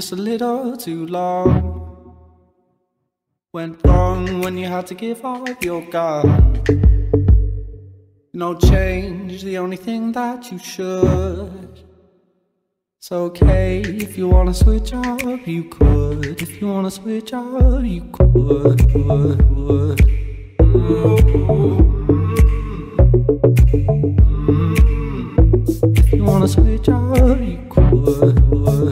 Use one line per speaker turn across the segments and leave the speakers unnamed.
just a little too long. Went wrong when you had to give up your gun. No change, the only thing that you should. It's okay if you wanna switch up, you could. If you wanna switch up, you could. would, would. If you wanna switch up, you could.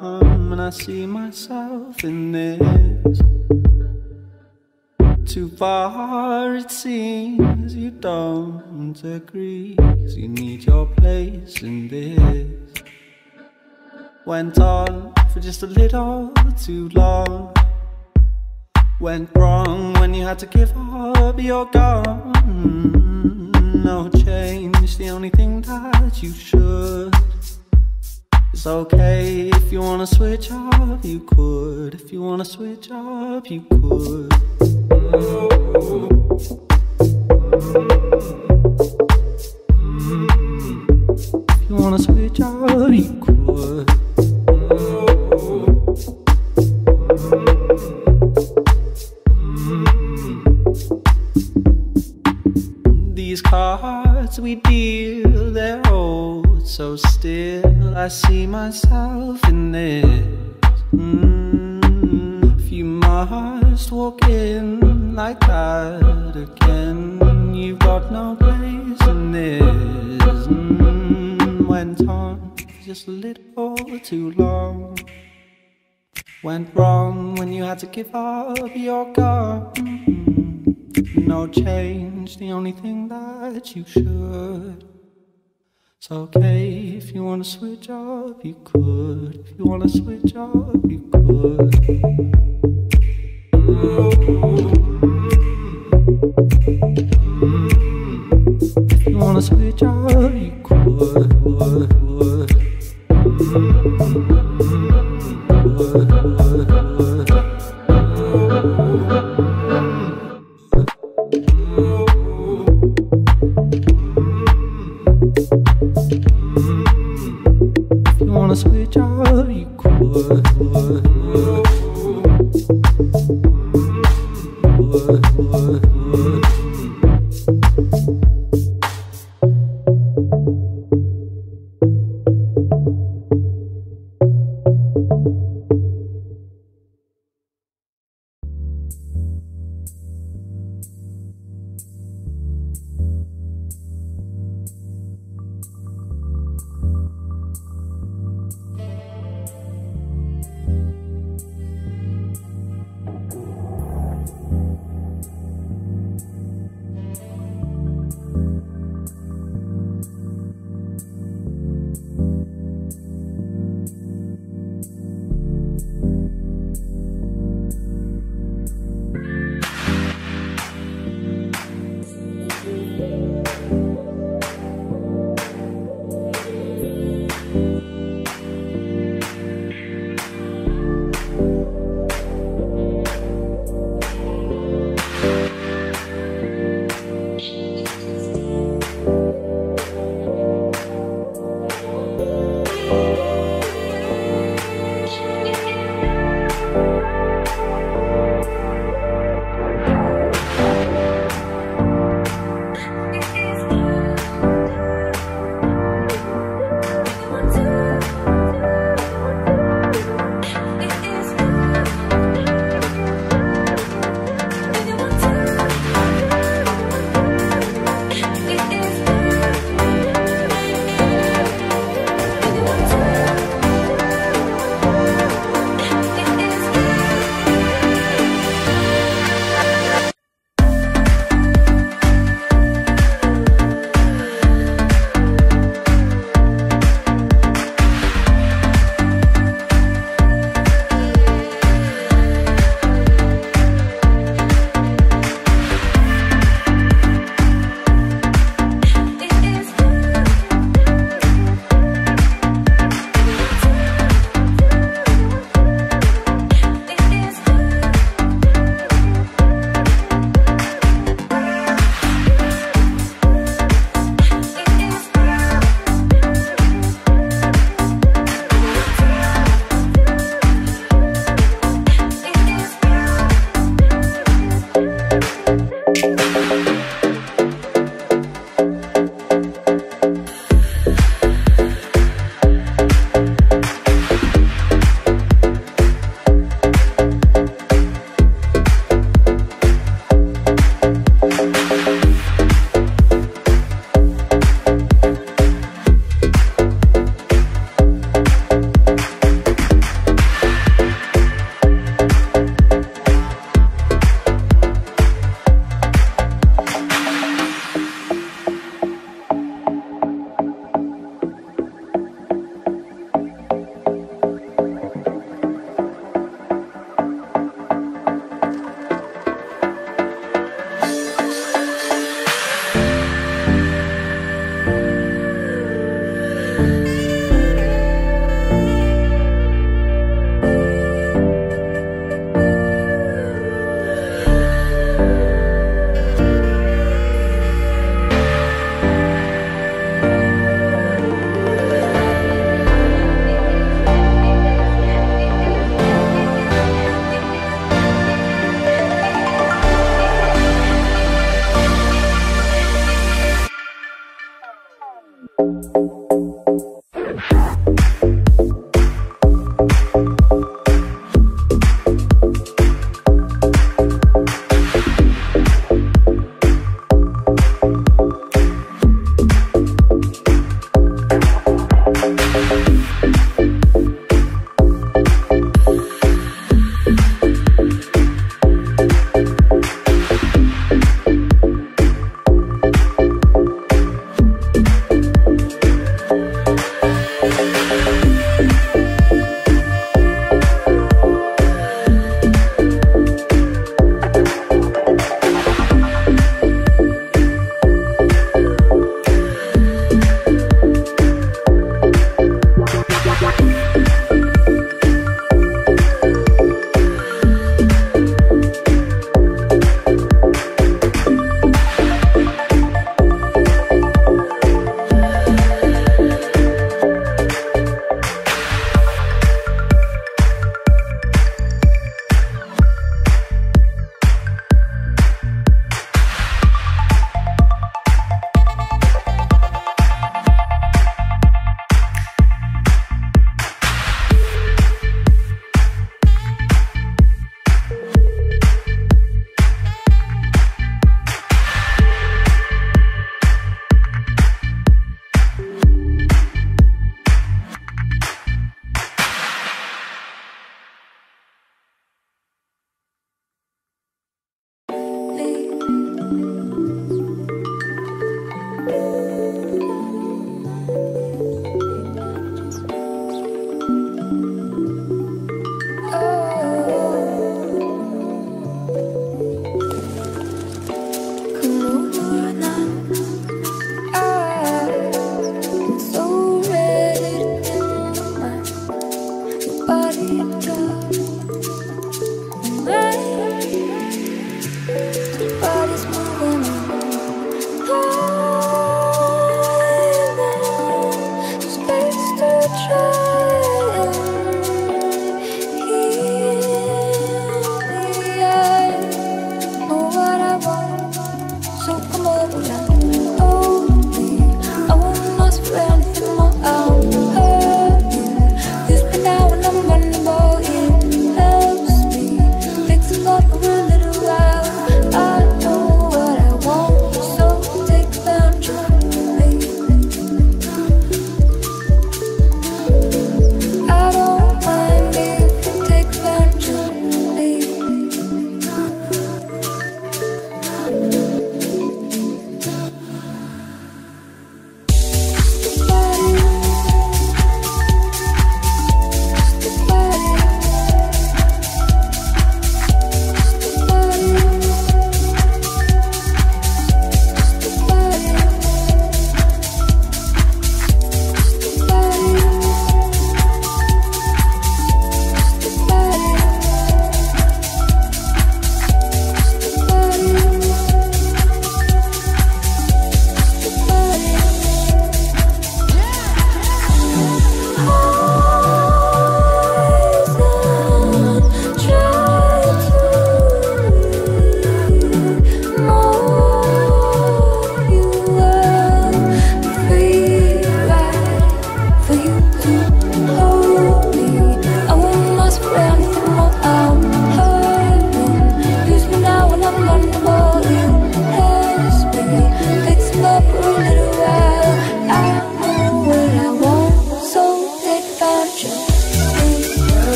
We're and I see myself in this. Too far it seems you don't agree, you need your place in this. Went on for just a little too long. Went wrong when you had to give up your gun. No change, the only thing that you should. It's okay if you wanna switch up, you could. If you wanna switch up, you could. If you wanna switch up, you could. These cards we deal, they're old, so still I see myself in this. Mm, if you must walk in like that again, you've got no place in this. Mm, went on just a little too long. Went wrong when you had to give up your gun. No change, the only thing that you should. It's okay if you wanna switch up, you could. If you wanna switch up, you could. If you wanna switch up, you could. If